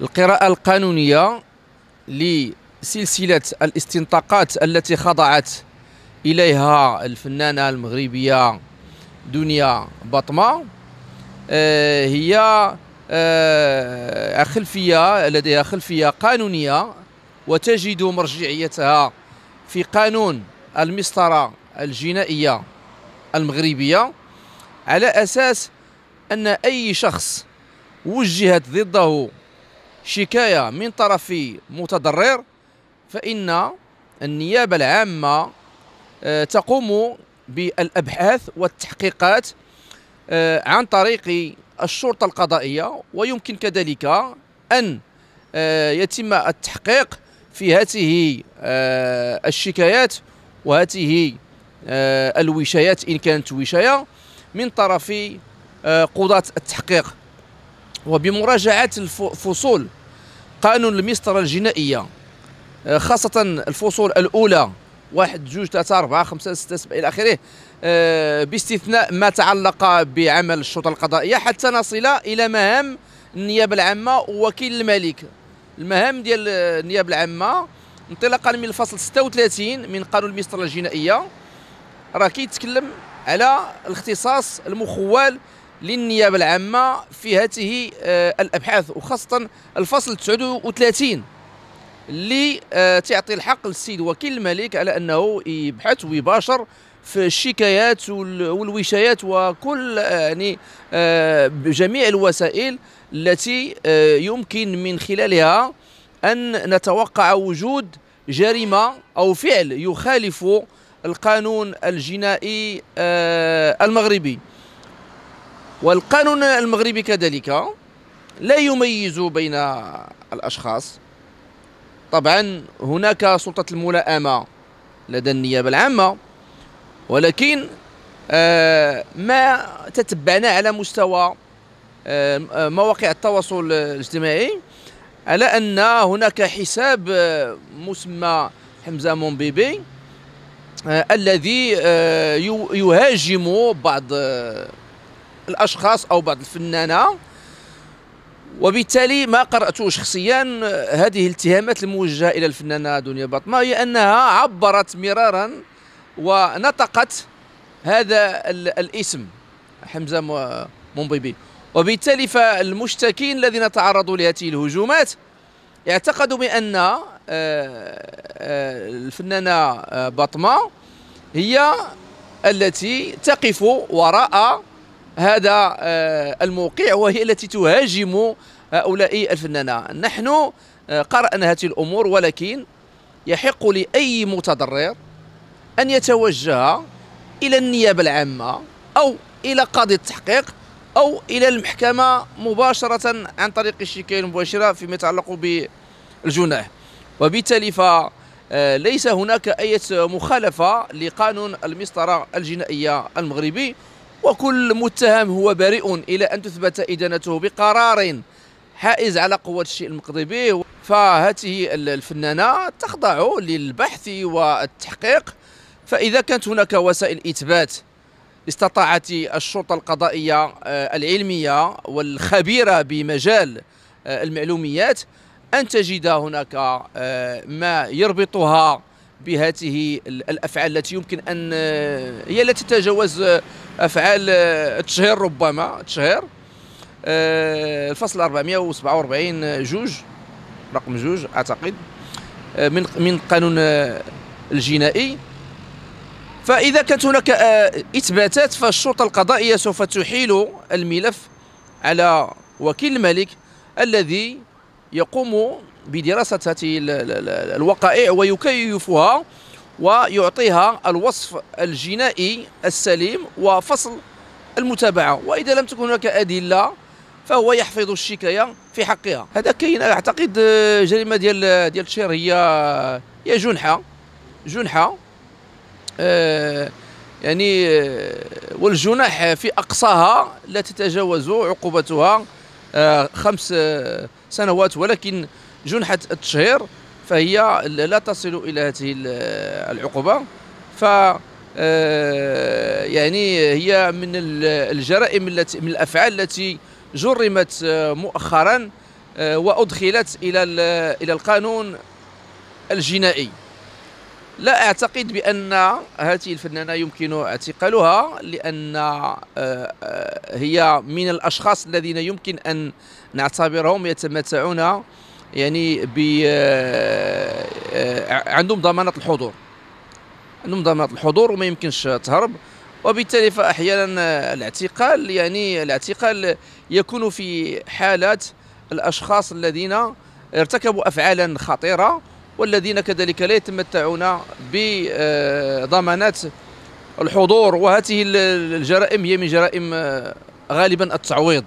القراءة القانونية لسلسلة الاستنطاقات التي خضعت إليها الفنانة المغربية دنيا بطمة. آه، هي آه، خلفية لديها خلفية قانونية وتجد مرجعيتها في قانون المسطرة الجنائية المغربية. على أساس أن أي شخص وجهت ضده شكاية من طرف متضرر فإن النيابة العامة آه، تقوم بالأبحاث والتحقيقات آه، عن طريق الشرطة القضائية ويمكن كذلك أن آه، يتم التحقيق في هذه الشكايات وهذه الوشايات إن كانت وشاية. من طرف قضاة التحقيق. وبمراجعة الفصول قانون المسطرة الجنائية آه، خاصة الفصول الأولى واحد جوج ثلاثة أربعة خمسة ستة سبعة إلى آخره آه، باستثناء ما تعلق بعمل الشرطة القضائية حتى نصل إلى مهام النيابة العامة ووكيل الملك. المهام ديال النيابة العامة انطلاقا من الفصل 36 من قانون المسطرة الجنائية. راه كيتكلم على الاختصاص المخول للنيابة العامة في هذه آه، الأبحاث وخاصة الفصل 39 اللي آه، تعطي الحق للسيد وكيل الملك على أنه يبحث ويباشر في الشكايات والوشايات وكل آه، يعني بجميع الوسائل التي يمكن من خلالها أن نتوقع وجود جريمة أو فعل يخالف القانون الجنائي المغربي. والقانون المغربي كذلك لا يميز بين الأشخاص. طبعا هناك سلطة الملائمة لدى النيابة العامة ولكن آه، ما تتبعنا على مستوى آه، مواقع التواصل الاجتماعي على أن هناك حساب آه، مسمى حمزة مونبيبي الذي يهاجم بعض الأشخاص أو بعض الفنانة. وبالتالي ما قرأته شخصيا هذه الاتهامات الموجهة إلى الفنانة دنيا باطمة هي أنها عبرت مرارا ونطقت هذا الاسم حمزة منبيبي. وبالتالي فالمشتكين الذين تعرضوا لهذه الهجومات اعتقدوا بأن آه، آه، الفنانة آه، باطمة هي التي تقف وراء هذا آه، الموقع وهي التي تهاجم هؤلاء الفنانة. نحن آه، قرأنا هذه الأمور ولكن يحق لأي متضرر أن يتوجه إلى النيابة العامة أو إلى قاضي التحقيق أو إلى المحكمة مباشرة عن طريق الشكاية المباشرة فيما يتعلق بالجناح. وبالتالي فليس آه، هناك أي مخالفة لقانون المسطرة الجنائية المغربي وكل متهم هو بريء إلى أن تثبت إدانته بقرار حائز على قوة الشيء المقضي فهذه الفنانة تخضع للبحث والتحقيق. فإذا كانت هناك وسائل إثبات استطاعت الشرطة القضائية آه، العلمية والخبيرة بمجال آه، المعلوميات أن تجد هناك آه، ما يربطها بهذه الأفعال التي يمكن أن هي التي تتجاوز أفعال التشهير ربما التشهير آه، الفصل 447 جوج رقم جوج أعتقد آه، من من قانون الجنائي. فإذا كانت هناك آه، إثباتات فالشرطة القضائية سوف تحيل الملف على وكيل الملك الذي يقوم بدراسة هذه الوقائع ويكيفها ويعطيها الوصف الجنائي السليم وفصل المتابعة. وإذا لم تكن هناك أدلة فهو يحفظ الشكاية في حقها. هذا كاين أعتقد جريمة ديال ديال التشير هي هي جنحة. جنحة آه يعني آه والجنح في أقصاها لا تتجاوز عقوبتها. آه خمس سنوات ولكن جنحة التشهير فهي لا تصل إلى هذه العقوبة. ف آه، يعني هي من الجرائم التي من الأفعال التي جرمت آه، مؤخرا آه، وأدخلت إلى إلى القانون الجنائي. لا أعتقد بأن هذه الفنانة يمكن اعتقالها لأن هي من الأشخاص الذين يمكن أن نعتبرهم يتمتعون يعني ب عندهم ضمانة الحضور. عندهم ضمانة الحضور وما يمكنش تهرب. وبالتالي فأحيانا الاعتقال يعني الاعتقال يكون في حالات الأشخاص الذين ارتكبوا أفعالا خطيرة والذين كذلك لا يتمتعون بضمانات الحضور. وهذه الجرائم هي من جرائم غالبا التعويض.